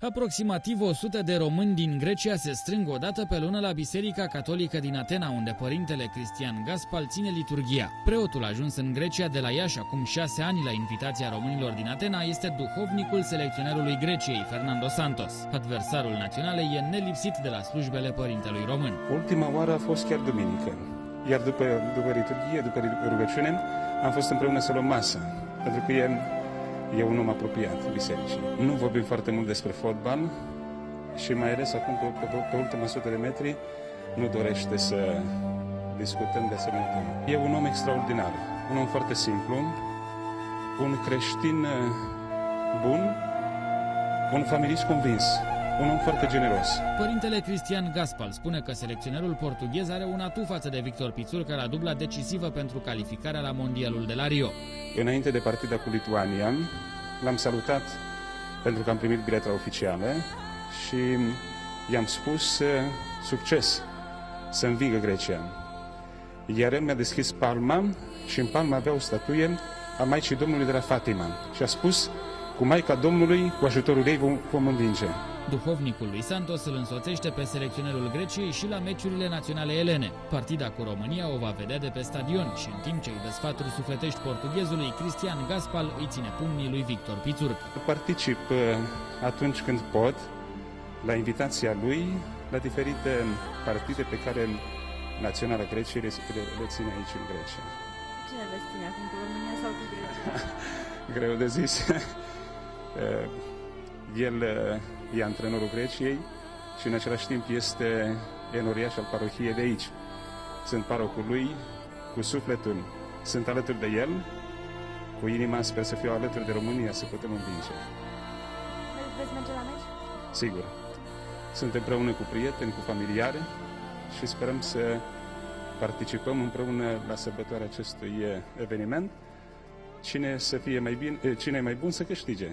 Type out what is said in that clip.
Aproximativ 100 de români din Grecia se strâng o dată pe lună la Biserica Catolică din Atena, unde părintele Cristian Gaspal ține liturgia. Preotul ajuns în Grecia de la Iași acum șase ani la invitația românilor din Atena este duhovnicul selecționerului Greciei, Fernando Santos. Adversarul național e nelipsit de la slujbele părintelui român. Ultima oară a fost chiar duminică, iar după, după liturgie, după rugăciune, am fost împreună să luăm masă, pentru că e e un om apropiat bisericii. Nu vorbim foarte mult despre fotbal și mai ales acum pe, pe, pe ultima sută de metri nu dorește să discutăm de asemenea temă. E un om extraordinar, un om foarte simplu, un creștin uh, bun, un familist convins, un om foarte generos. Părintele Cristian Gaspal spune că selecționerul portughez are un atu față de Victor Pițurcă la dubla decisivă pentru calificarea la Mondialul de la Rio. Înainte de partida cu Lituania, l-am salutat pentru că am primit biletele oficiale și i-am spus succes să învingă Grecia. Iar el mi-a deschis palma și în palma avea o statuie a Maicii Domnului de la Fatima și a spus cu Maica Domnului, cu ajutorul ei vom, vom învinge. Duhovnicul lui Santos îl însoțește pe selecționerul Greciei și la meciurile naționale elene. Partida cu România o va vedea de pe stadion și în timp ce îi dă sfaturi sufletești portughezului, Cristian Gaspal îi ține pumnii lui Victor Pițurc. Particip uh, atunci când pot la invitația lui la diferite partide pe care Naționala Greciei le, le ține aici în Grecia. Cine veți ține acum, cu România sau cu Grecia? Greu de zis. Uh, el uh, e antrenorul Greciei și în același timp este enoriaș al parohiei de aici. Sunt parocul lui, cu sufletul sunt alături de el, cu inima sper să fiu alături de România să putem învinge. Veți merge la meci? Sigur. Sunt împreună cu prieteni, cu familiare și sperăm să participăm împreună la sărbătoarea acestui eveniment. Cine, să fie mai bine, cine e mai bun să câștige.